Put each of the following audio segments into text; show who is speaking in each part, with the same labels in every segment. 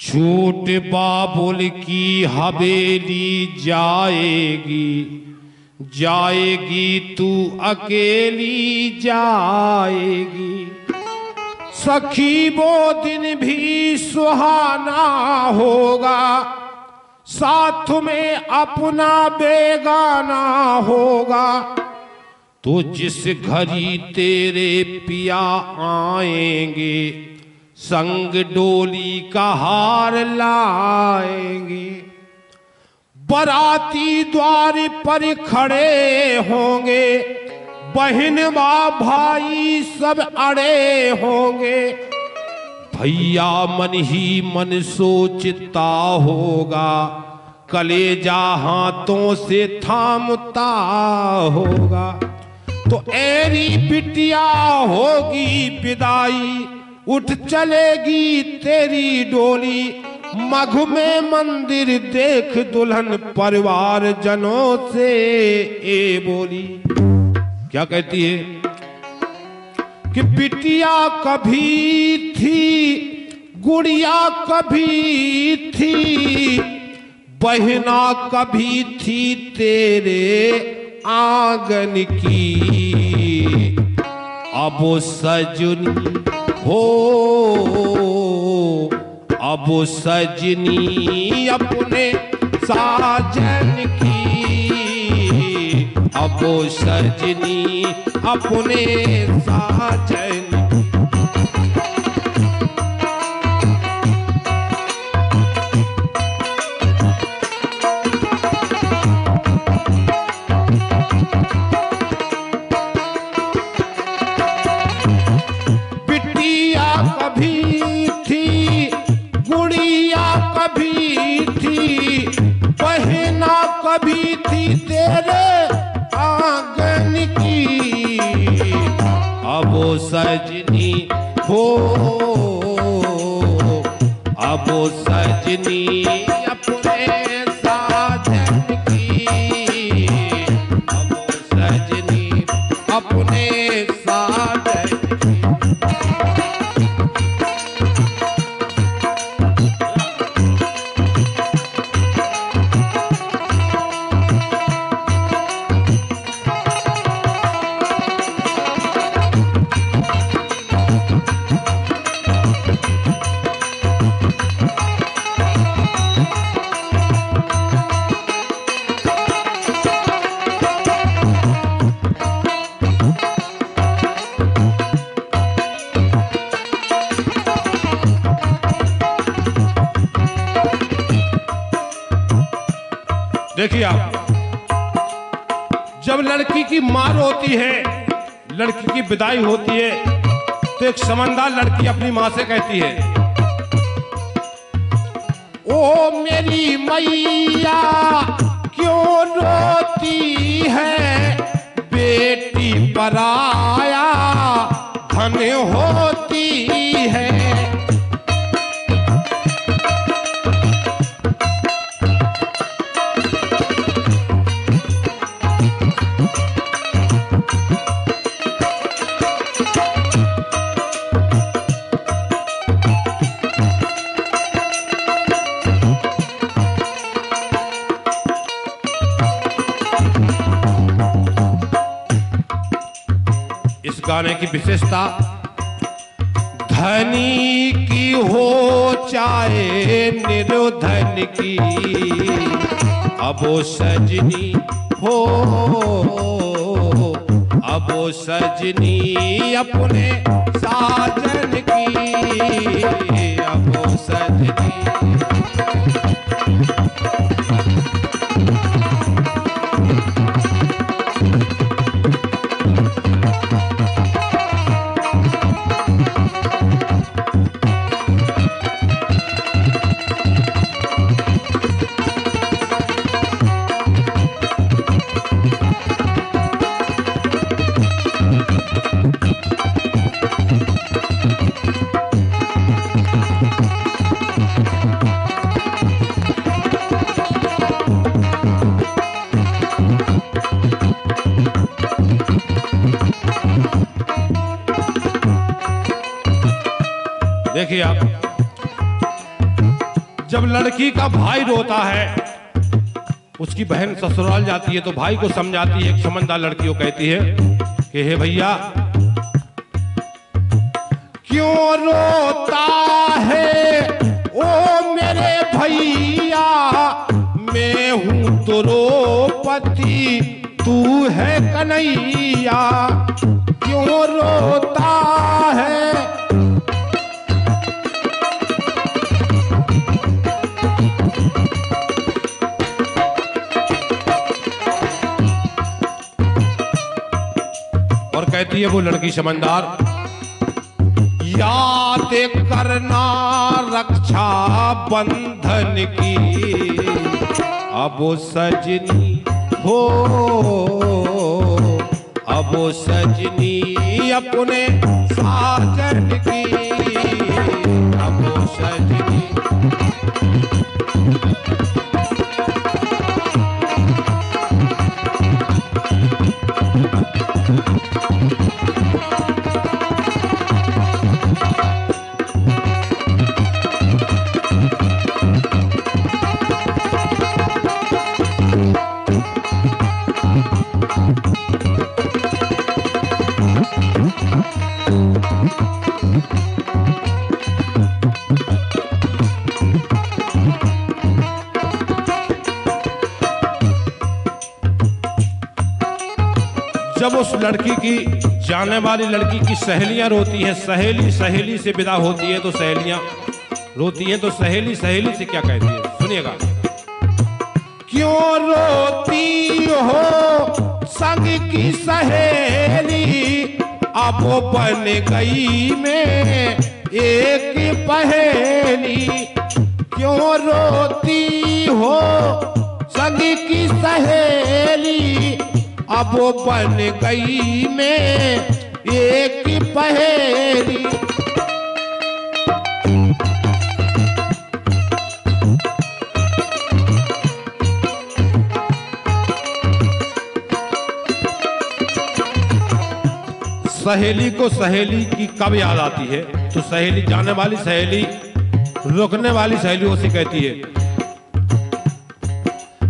Speaker 1: छूट बाबुल की हवेली जाएगी जाएगी तू अकेली जाएगी। सखी, वो दिन भी सुहाना होगा, साथ में अपना बेगाना होगा। तो जिस घड़ी तेरे पिया आएँगे संग डोली का हार लाएँगे। बराती द्वार पर खड़े होंगे। बहन बा भाई सब अड़े होंगे। भैया मन ही मन सोचता होगा, कलेजा हाथों से थामता होगा। तो एरी बिटिया होगी विदाई उठ चलेगी तेरी डोली, मघ में मंदिर देख दुल्हन परिवार जनों से ए बोली। क्या कहती है? कि बिटिया कभी थी, गुड़िया कभी थी, बहना कभी थी तेरे आँगन की। अब सजनी हो। अब सजनी अपने साजन की। अब सजनी अपने साजन सजनी हो। अब सजनी अपने साजन की अब सजनी अपने देखिए आप जब लड़की की मार होती है, लड़की की विदाई होती है तो एक समझदार लड़की अपनी माँ से कहती है, ओ मेरी मैया, क्यों रोती है? बेटी पराया धन होती है। गाने की विशेषता, धनी की हो चाहे निर्धन की, अब सजनी हो, अब सजनी अपने साजन की, अब सजनी। देखिए आप। जब लड़की का भाई रोता है, उसकी बहन ससुराल जाती है तो भाई को समझाती है समझदार लड़की को कहती है कि, हे भैया, क्यों रोता है? ओ मेरे भैया, मैं हूँ तो रोपति, तू है कन्हैया। क्यों रोता है? कहती है वो लड़की समझदार याद करना रक्षा बंधन की, अब सजनी हो, अब सजनी अपने साजन की, अब सजनी जब उस लड़की की जाने वाली लड़की की सहेलियाँ रोती हैं, सहेली सहेली से विदा होती है तो सहेलियाँ रोती हैं तो सहेली सहेली से क्या कहती है? सुनिएगा। क्यों रोती हो संग की सहेली? अब बन गई में एक पहेली। क्यों रोती हो संग की सहेली? अब बन गई मैं एक पहेली। सहेली को सहेली की कब याद आती है? तो सहेली जाने वाली सहेली, रुकने वाली सहेली से कहती है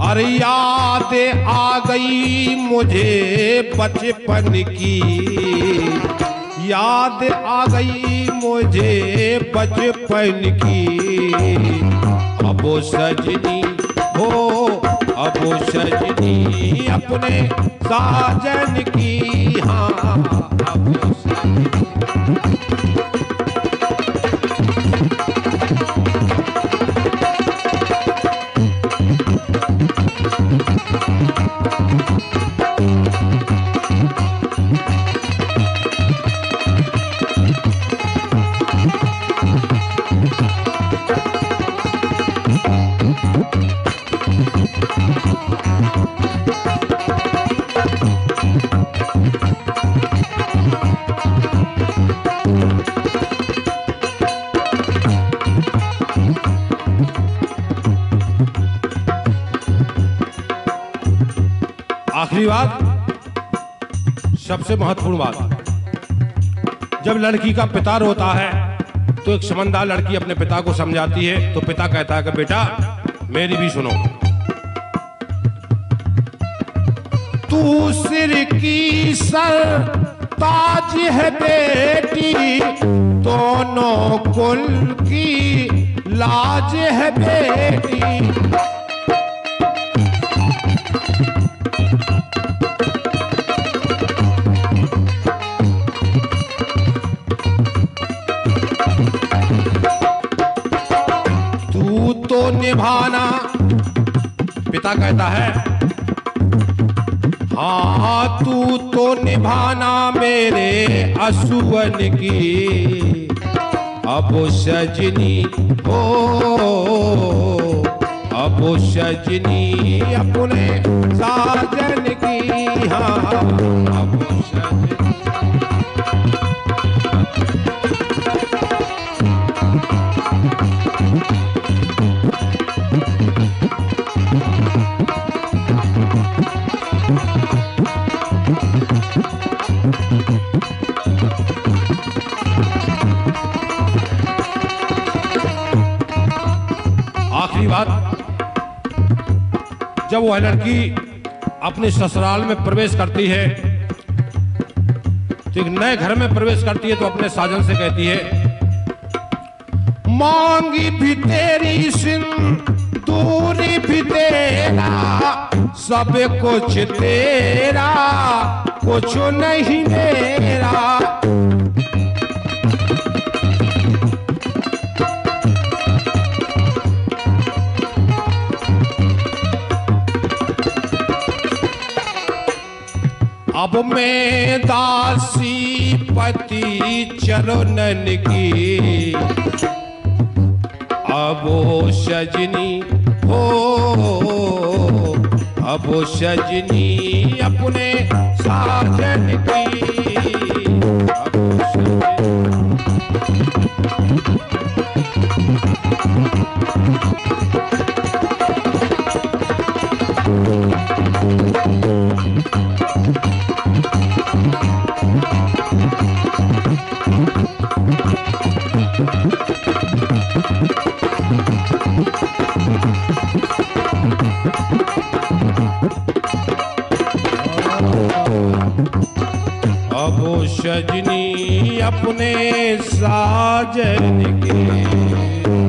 Speaker 1: अरे याद आ गई मुझे बचपन की। याद आ गई मुझे बचपन की। अब सजनी, हो, अब सजनी अपने साजन की। हाँ अब आखिरी बात सबसे महत्वपूर्ण बात जब लड़की का पिता रोता है तो एक समझदार लड़की अपने पिता को समझाती है तो पिता कहता है कि बेटा, मेरी भी सुनो। तू सिर की सर ताज है बेटी, दोनों कुल की लाज है बेटी। निभाना पिता कहता है हाँ तू तो निभाना मेरे असुवन की। अब सजनी हो, अब सजनी अपने साजन की। हाँ अब सजनी जब वह लड़की अपने ससुराल में प्रवेश करती है तो एक नए घर में प्रवेश करती है तो अपने साजन से कहती है, मांगी भी तेरी सिन दूरी भी तेरा, सब कुछ तेरा, कुछ नहीं मेरा। अब मैं दासी पति चरणन की अब सजनी हो अबो सजनी अपने साजन की सजनी अपने साजन के